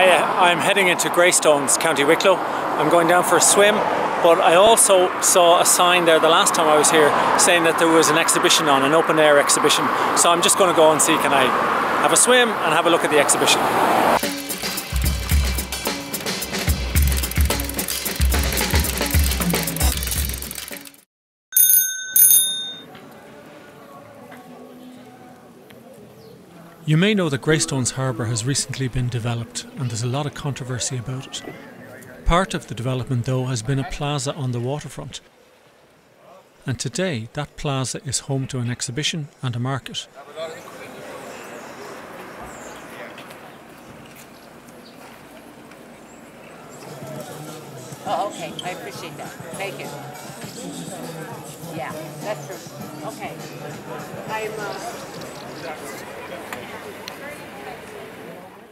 Hi, uh, I'm heading into Greystones, County Wicklow. I'm going down for a swim, but I also saw a sign there the last time I was here saying that there was an exhibition on, an open air exhibition. So I'm just going to go and see can I have a swim and have a look at the exhibition. You may know that Greystones Harbour has recently been developed and there's a lot of controversy about it. Part of the development, though, has been a plaza on the waterfront. And today, that plaza is home to an exhibition and a market. Oh, okay. I appreciate that. Thank you. Yeah, that's true. Okay. I'm. Uh...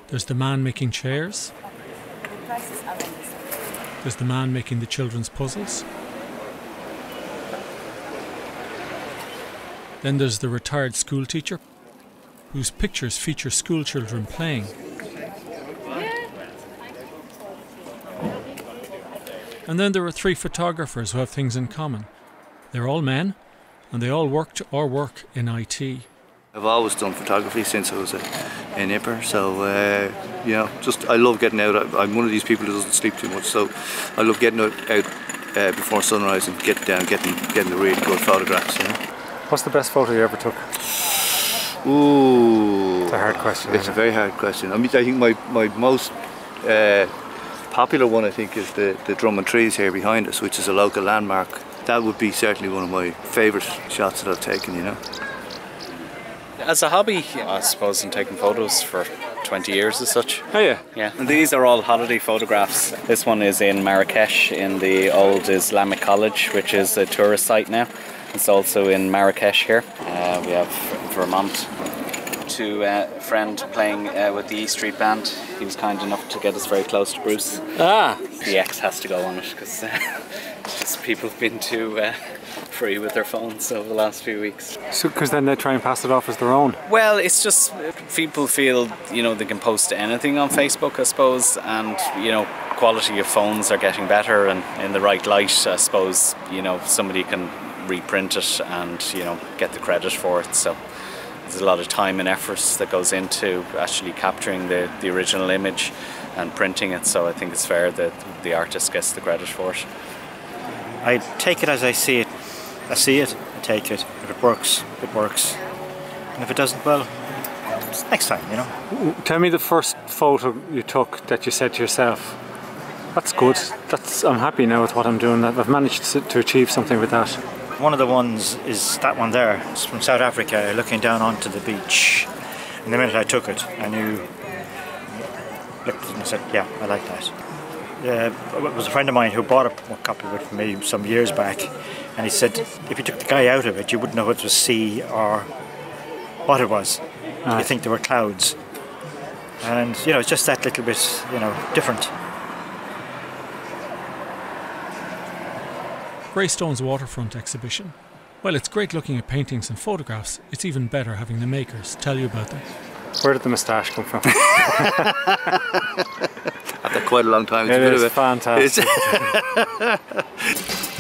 There's the man making chairs. There's the man making the children's puzzles. Then there's the retired school teacher, whose pictures feature school children playing. And then there are three photographers who have things in common. They're all men, and they all worked or work in IT. I've always done photography since I was a, a nipper, so uh, you know, just I love getting out. I'm one of these people who doesn't sleep too much, so I love getting out, out uh, before sunrise and getting down, getting getting the really good photographs. You know. What's the best photo you ever took? Ooh, it's a hard question. It's a very hard question. I mean, I think my my most uh, popular one, I think, is the the Drummond Trees here behind us, which is a local landmark. That would be certainly one of my favourite shots that I've taken. You know. As a hobby, I suppose, in taking photos for 20 years as such. Oh yeah? Yeah. And these are all holiday photographs. This one is in Marrakesh in the old Islamic College, which is a tourist site now. It's also in Marrakesh here. Uh, we have Vermont. To uh, a friend playing uh, with the E Street Band. He was kind enough to get us very close to Bruce. Ah! The X has to go on it because just people have been too uh, free with their phones over the last few weeks. So, because then they try and pass it off as their own. Well, it's just people feel you know they can post anything on Facebook, I suppose, and you know quality of phones are getting better and in the right light. I suppose you know somebody can reprint it and you know get the credit for it. So there's a lot of time and effort that goes into actually capturing the, the original image and printing it. So I think it's fair that the artist gets the credit for it. I take it as I see it. I see it, I take it. If it works, it works. And if it doesn't, well, next time, you know. Tell me the first photo you took that you said to yourself, that's good. That's I'm happy now with what I'm doing. I've managed to achieve something with that. One of the ones is that one there. It's from South Africa, looking down onto the beach. And the minute I took it, I knew. Looked and I said, "Yeah, I like that." Uh, it was a friend of mine who bought a, a copy of it for me some years back, and he said, if you took the guy out of it, you wouldn't know whether it was sea or what it was. Right. You think there were clouds, and you know, it's just that little bit, you know, different. Greystone's waterfront exhibition. Well, it's great looking at paintings and photographs. It's even better having the makers tell you about them. Where did the moustache come from? Quite a long time, it's it is fantastic.